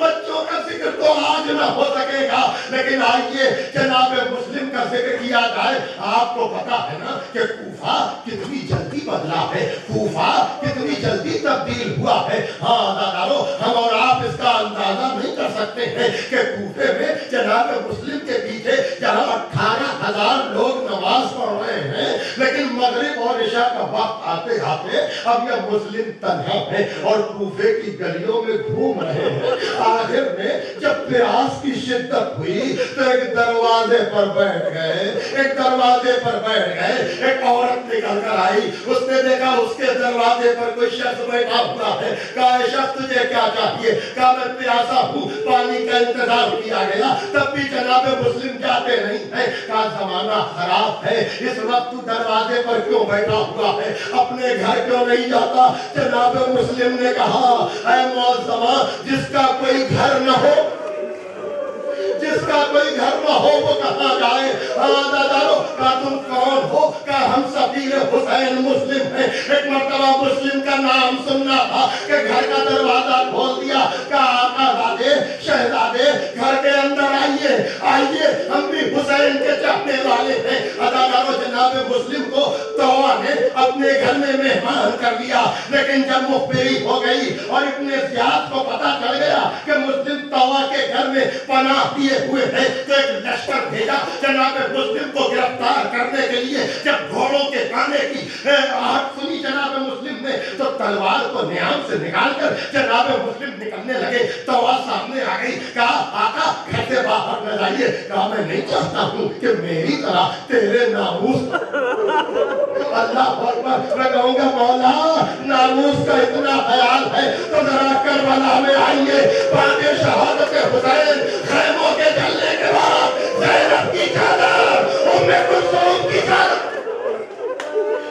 बच्चों का ज़िक्र तो आज ना हो सकेगा। लेकिन आइए, जनाब, मुस्लिम का ज़िक्र किया जाए। आपको पता है ना कि कूफा कितनी जल्दी बदला है। कूफा कितनी जल्दी तब्दील हुआ है। हाँ दादारो हम और आप इसका अंदाज़ा नहीं कर सकते हैं कि कूफे में जनाब मुस्लिम के पीछे जहाँ अठारह हज़ार लोग नमाज़ पढ़ लेकिन मगरिब और इशा का वक्त आते आते अब यह मुस्लिम तनहा है और कूफे की गलियों में घूम रहे हैं। आखिर में जब प्यास की शिद्दत हुई तो एक दरवाजे पर बैठ गए। एक दरवाजे पर बैठ गए। एक औरत निकल कर आई। उसने देखा उसके दरवाजे पर कोई शख्स बैठा हुआ है। कहा शख्स, तुझे क्या चाहिए? कहा, मैं प्यासा हूँ। पानी का इंतज़ार किया गया। तब भी जनाबे मुस्लिम जाते नहीं है। कहा, जमाना खराब है। इस वक्त तू दरवाजे पर क्यों बैठा हुआ है? अपने घर क्यों नहीं जाता? जनाब मुस्लिम ने कहा जिसका कोई घर न हो जिसका कोई घर न हो वो कहा जाए? दादारो, का तुम कौन हो? का हम सफीर हुसैन मुस्लिम है? एक मरतबा मुस्लिम का नाम सुनना था कि घर का दरवाज़ा खोल दिया। का आका दादे, शहजादे, घर के अंदर आइए। आइए, हम भी हुसैन के चाहने वाले हैं। अदादारो जनाब मुस्लिम को तवा ने अपने घर में मेहमान कर लिया। लेकिन जब मुखबिरी हो गई और इतने को पता चल गया कि मुस्लिम तवा के घर में पनाह दिए हुए हैं तो एक लश्कर भेजा जनाब मुस्लिम को गिरफ़्तार करने के लिए, जब घोड़ों के काने की आहट तलवार को न्याम से निकालकर जनाब मुस्लिम निकलने लगे। तवा सामने आ गई। कहा, आका, घर से बाहर न जाइए। कहा, मैं नहीं चाहता हूँ कि मेरी तरह तेरे नामूस अल्लाह अकबर। मैं कहूँगा, मौला, नामूस का इतना ख्याल है तो जरा करबला में आइए। बातें शहादत हुसैन खैमों के जलने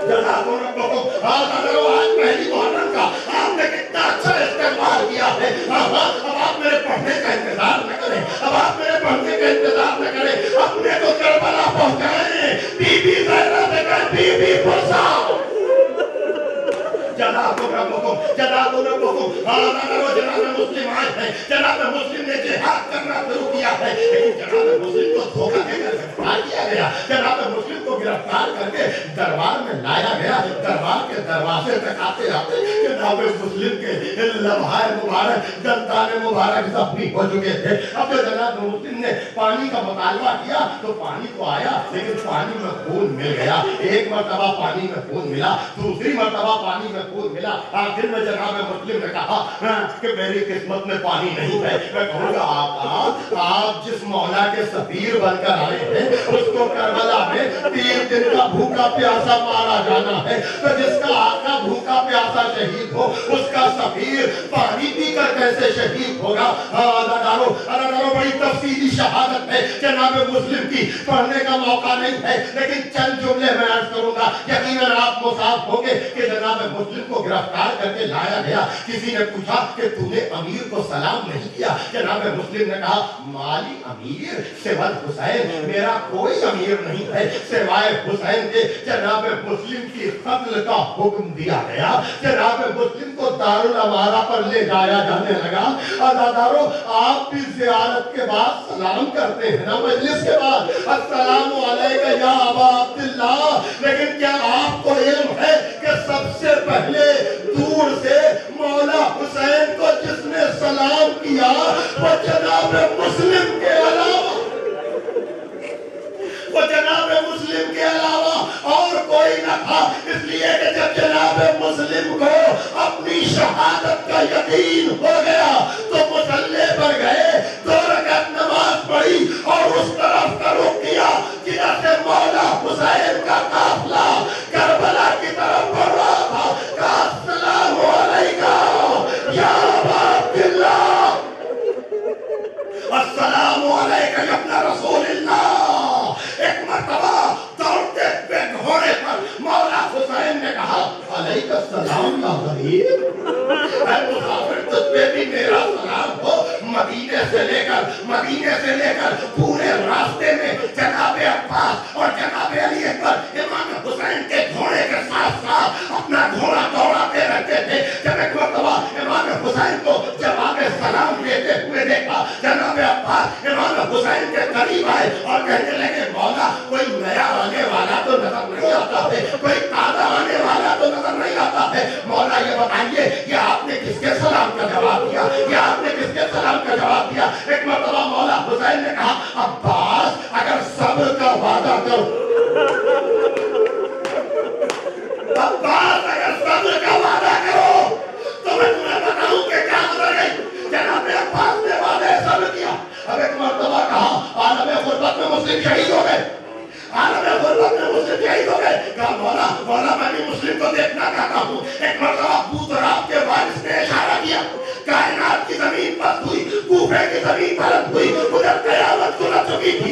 जनाबों रब्बों को वो आज पहली मुहर्रम का आपने कितना अच्छा इस्तेमाल किया है अब आप मेरे पढ़ने का इंतज़ार न करें अब आप मेरे पढ़ने का इंतज़ार न करें अपने को करबला पहुंचाएँ बीबी जहरा से बीबी फुरसा जनाब रब्बुकुम जनाब रब्बुकुम जनाब मुस्लिम आए हैं जनाब मुस्लिम ने जिहाद करना शुरू किया है, लेकिन जनाब मुस्लिम को धोखा देकर गिरफ़्तार किया गया। जनाब मुस्लिम को गिरफ़्तार करके दरबार में लाया गया, दरबार के दरवाजे तक आते आते जनाब मुस्लिम के लम्हाए मुबारक, दंताने मुबारक जख्मी हो चुके थे। अब जनाब मुस्लिम ने पानी का मुतालबा किया तो पानी तो आया, लेकिन पानी में खून मिल गया। एक मरतबा पानी में खून मिला, दूसरी मरतबा पानी में खून मिला। आखिर में जनाब मुस्लिम ने कहा "हाँ, कि मेरी किस्मत में पानी नहीं है। मैं कहूँगा आका आप जिस मौला के सफीर बनकर आए हैं उसको करबला में तीन दिन का भूखा प्यासा मारा जाना है। तो जिसका आका भूखा प्यासा शहीद हो उसका सफीर पानी पीकर कैसे शहीद होगा? हाँ अदादारो अदादारो बड़ी तफसीली शहादत है जनाब मुस्लिम की पढ़ने का मौका नहीं है। लेकिन चंद जुमले मैं अर्ज़ करूँगा यकीनन आप मुसाफ होंगे कि जनाब मुस्लिम को गिरफ़्तार करके लाया गया। किसी ने पूछा कि तूने अमीर को सलाम नहीं किया? जनाब मुस्लिम ने कहा, माली अमीर, सिवाय हुसैन, मेरा कोई अमीर नहीं है, सिवाय हुसैन के। जनाब मुस्लिम की कत्ल का हुक्म दिया गया। जनाब मुस्लिम को दारुल अमारा पर ले जाया जाने लगा। अदादारो, आप भी जियारत के बाद सलाम करते हैं ना मजलिस के बाद? अस्सलाम वालेकुम या अबा अब्दुल्ला लेकिन क्या आपको इल्म है कि सबसे पहले दूर से मौला हुसैन को जिसने सलाम किया वो जनाब मुस्लिम के अलावा वो जनाब मुस्लिम के अलावा और कोई न था। इसलिए कि जब जनाब मुस्लिम को अपनी शहादत का यकीन हो गया तो मुसल्ले पर गए, दो रकत नमाज़ पढ़ी और उस तरफ़ का रुख किया से मौला हुसैन का काफिला करबला की तरफ़ बढ़ रहा था। कहा अस्सलाम वालेकुम या अबा अब्दुल्लाह या अपना रसूलुल्लाह एक मर्तबा दौड़ते हुए घोड़े पर मौला हुसैन ने कहा अलैकुम सलाम या गरीब मुसाफिर तुझ पे भी मेरा सलाम हो मदीने से लेकर मदीने से लेकर पूरे रास्ते में जनाब अब्बास और जनाब अली अकबर इमाम हुसैन के घोड़े के साथ साथ अपना घोड़ा दौड़ाते रहते थे जब एक मर्तबा इमाम हुसैन को जवाब सलाम देते हुए देखा जनाब अब्बास इमाम हुसैन के करीब आए और कहने लगे, मौला, कोई नया आने वाला तो नज़र नहीं आता है। कोई ताज़ा आने वाला तो नज़र नहीं आता है। मौला, ये बताइए ये आपने किसके सलाम का जवाब दिया? ये आपने किसके सलाम का जवाब दिया? एक मर्तबा मौला हुसैन ने कहा, अब्बास, अगर सब्र का वादा करो अब्बास अगर सब्र का वादा करो तो मैं तुम्हें बताऊँ कि क्या नज़र गई जनाब अब्बास ने वादे सब्र किया अब एक मर्तबा कहा आलम गुर्बत में मुस्लिम शहीद हो गए आलम गुर्बत में मुस्लिम शहीद हो गए। कहा मौला मौला मैं भी मुस्लिम को देखना चाहता हूँ। एक मर्तबा बूतराब के वारिस ने इशारा किया। कायनात की ज़मीन पर हुई, कूफे की ज़मीन पर हुई। उधर कयामत न चुकी थी।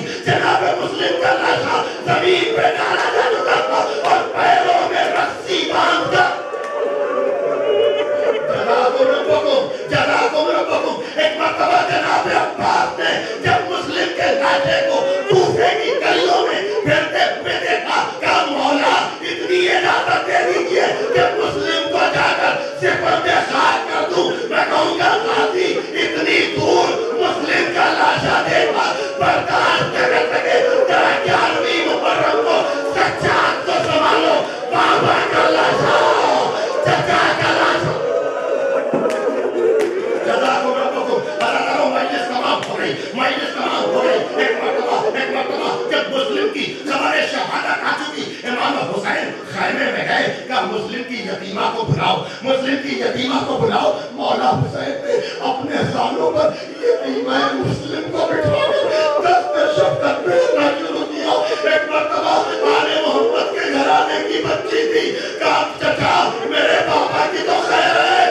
खैमे में गए कहा मुस्लिम की यतीमा को बुलाओ? मुस्लिम की यतीमा को बुलाओ? मौला हुसैन ने अपने सालों पर यतीमा मुस्लिम को बिठा शुरू किया। एक मरतबा आले मोहम्मद के घराने की बच्ची थी। कहा, चचा, मेरे पापा की तो खैर है।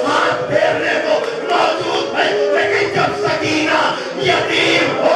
your